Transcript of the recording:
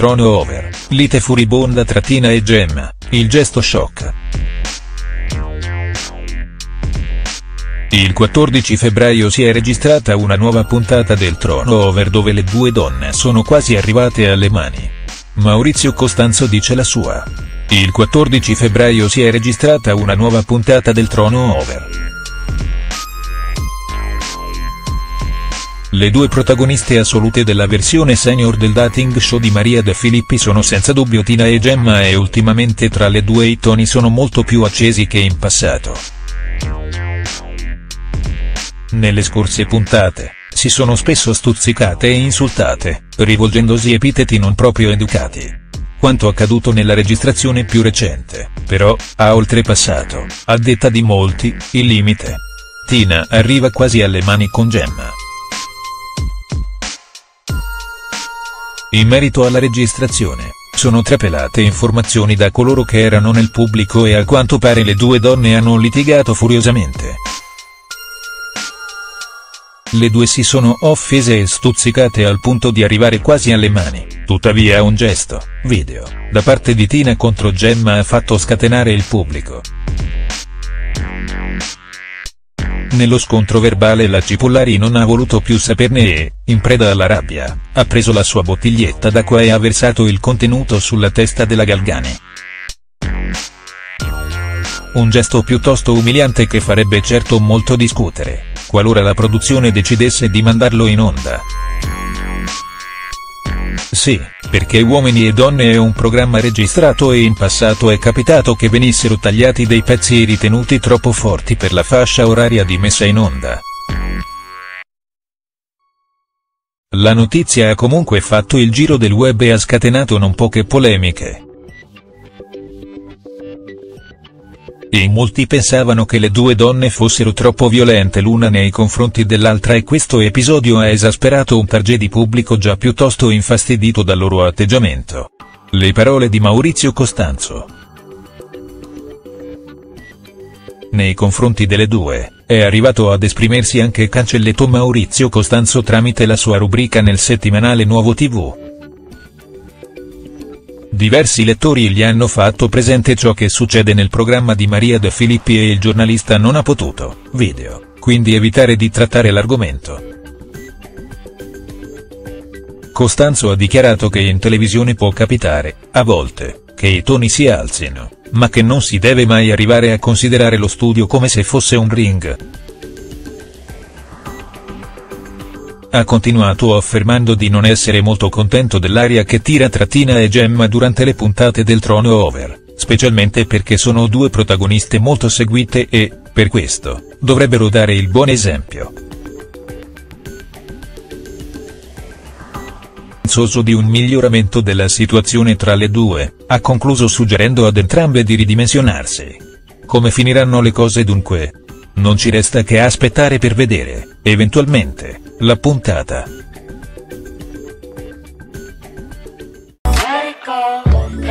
trono over, lite furibonda tra Tina e Gemma, il gesto shock. Il 14 febbraio si è registrata una nuova puntata del Trono Over dove le due donne sono quasi arrivate alle mani. Maurizio Costanzo dice la sua. Il 14 febbraio si è registrata una nuova puntata del Trono Over. Le due protagoniste assolute della versione senior del dating show di Maria De Filippi sono senza dubbio Tina e Gemma e ultimamente tra le due i toni sono molto più accesi che in passato. Nelle scorse puntate, si sono spesso stuzzicate e insultate, rivolgendosi epiteti non proprio educati. Quanto accaduto nella registrazione più recente, però, ha oltrepassato, a detta di molti, il limite. Tina arriva quasi alle mani con Gemma. In merito alla registrazione, sono trapelate informazioni da coloro che erano nel pubblico e a quanto pare le due donne hanno litigato furiosamente. Le due si sono offese e stuzzicate al punto di arrivare quasi alle mani, tuttavia un gesto, video, da parte di Tina contro Gemma ha fatto scatenare il pubblico. Nello scontro verbale la Cipollari non ha voluto più saperne e, in preda alla rabbia, ha preso la sua bottiglietta d'acqua e ha versato il contenuto sulla testa della Galgani. Un gesto piuttosto umiliante che farebbe certo molto discutere qualora la produzione decidesse di mandarlo in onda. Sì, perché Uomini e Donne è un programma registrato e in passato è capitato che venissero tagliati dei pezzi ritenuti troppo forti per la fascia oraria di messa in onda. La notizia ha comunque fatto il giro del web e ha scatenato non poche polemiche. E molti pensavano che le due donne fossero troppo violente l'una nei confronti dell'altra e questo episodio ha esasperato un targedi pubblico già piuttosto infastidito dal loro atteggiamento. Le parole di Maurizio Costanzo. Nei confronti delle due, è arrivato ad esprimersi anche cancelletto Maurizio Costanzo tramite la sua rubrica nel settimanale Nuovo TV. Diversi lettori gli hanno fatto presente ciò che succede nel programma di Maria De Filippi e il giornalista non ha potuto, video, quindi evitare di trattare l'argomento. Costanzo ha dichiarato che in televisione può capitare, a volte, che i toni si alzino, ma che non si deve mai arrivare a considerare lo studio come se fosse un ring. Ha continuato affermando di non essere molto contento dell'aria che tira tra Tina e Gemma durante le puntate del Trono Over, specialmente perché sono due protagoniste molto seguite e, per questo, dovrebbero dare il buon esempio. Pensoso di un miglioramento della situazione tra le due, ha concluso suggerendo ad entrambe di ridimensionarsi. Come finiranno le cose dunque? non ci resta che aspettare per vedere, eventualmente, la puntata. Ecco.